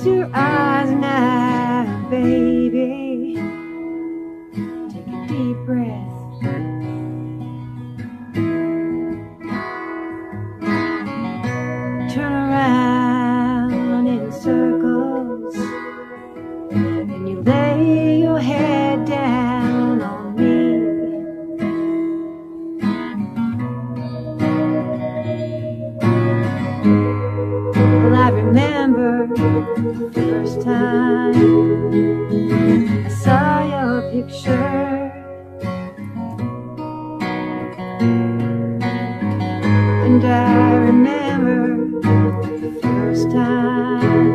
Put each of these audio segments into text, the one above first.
close your eyes now, baby. Take a deep breath. I saw your picture. And I remember the first time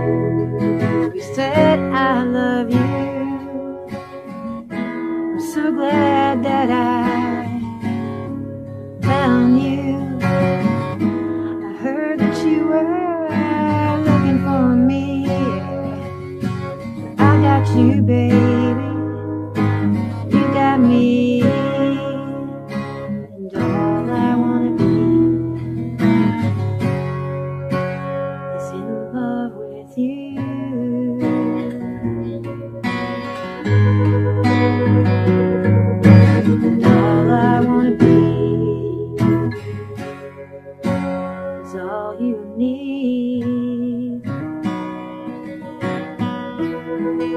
You said I love you. I'm so glad that I found you. I heard that you were you, babe.